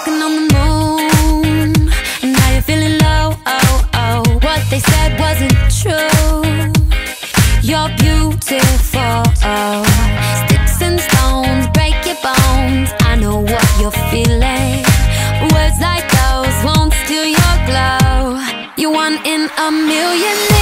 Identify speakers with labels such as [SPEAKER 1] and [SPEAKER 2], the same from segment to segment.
[SPEAKER 1] walking on the moon. And now you're feeling low, oh, oh. What they said wasn't true. You're beautiful, oh. Sticks and stones break your bones. I know what you're feeling. Words like those won't steal your glow. You're one in a million.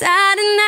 [SPEAKER 1] inside and